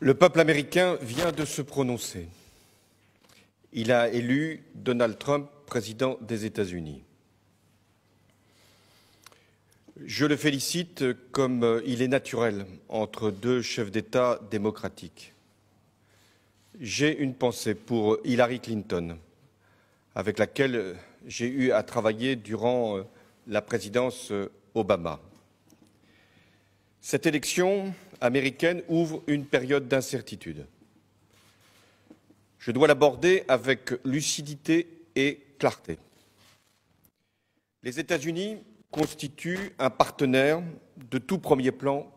Le peuple américain vient de se prononcer. Il a élu Donald Trump président des États-Unis. Je le félicite comme il est naturel entre deux chefs d'État démocratiques. J'ai une pensée pour Hillary Clinton, avec laquelle j'ai eu à travailler durant la présidence Obama. Cette élection américaine ouvre une période d'incertitude. Je dois l'aborder avec lucidité et clarté. Les États-Unis constituent un partenaire de tout premier plan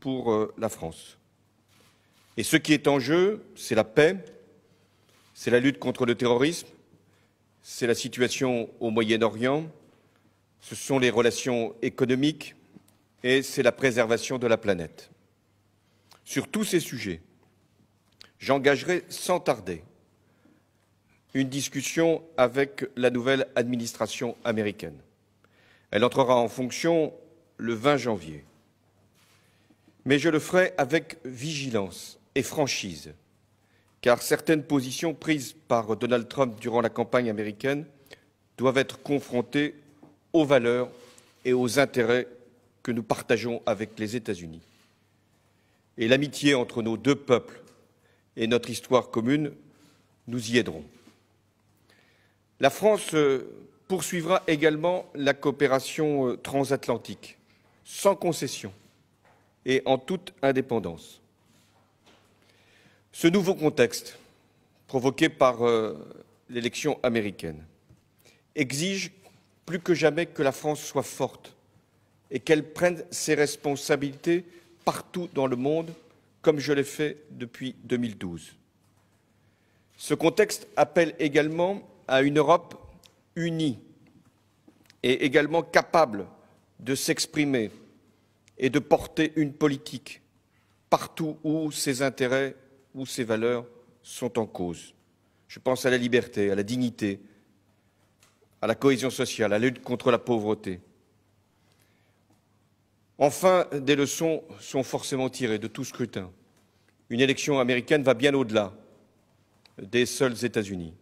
pour euh, la France. Et ce qui est en jeu, c'est la paix, c'est la lutte contre le terrorisme, c'est la situation au Moyen-Orient, ce sont les relations économiques et c'est la préservation de la planète. Sur tous ces sujets, j'engagerai sans tarder une discussion avec la nouvelle administration américaine. Elle entrera en fonction le 20 janvier. Mais je le ferai avec vigilance et franchise, car certaines positions prises par Donald Trump durant la campagne américaine doivent être confrontées aux valeurs et aux intérêts que nous partageons avec les États-Unis et l'amitié entre nos deux peuples et notre histoire commune nous y aideront. La France euh, poursuivra également la coopération euh, transatlantique, sans concession et en toute indépendance. Ce nouveau contexte, provoqué par euh, l'élection américaine, exige plus que jamais que la France soit forte et qu'elle prenne ses responsabilités partout dans le monde, comme je l'ai fait depuis 2012. Ce contexte appelle également à une Europe unie et également capable de s'exprimer et de porter une politique partout où ses intérêts ou ses valeurs sont en cause. Je pense à la liberté, à la dignité, à la cohésion sociale, à la lutte contre la pauvreté, Enfin, des leçons sont forcément tirées de tout scrutin. Une élection américaine va bien au-delà des seuls États-Unis.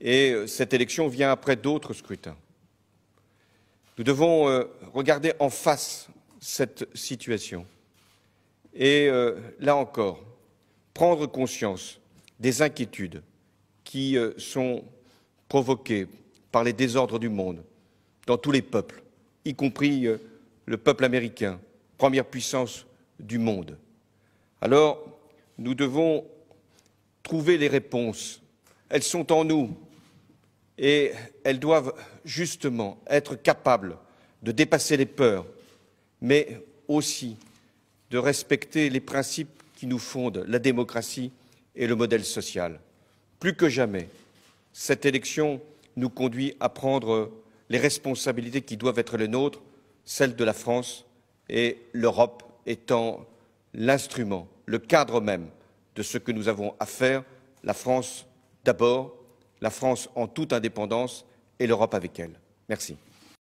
Et euh, cette élection vient après d'autres scrutins. Nous devons euh, regarder en face cette situation et, euh, là encore, prendre conscience des inquiétudes qui sont provoquées par les désordres du monde, dans tous les peuples, y compris le peuple américain, première puissance du monde. Alors, nous devons trouver les réponses. Elles sont en nous et elles doivent justement être capables de dépasser les peurs, mais aussi de respecter les principes qui nous fondent, la démocratie et le modèle social. Plus que jamais, cette élection nous conduit à prendre les responsabilités qui doivent être les nôtres celle de la France et l'Europe étant l'instrument, le cadre même de ce que nous avons à faire, la France d'abord, la France en toute indépendance et l'Europe avec elle. Merci.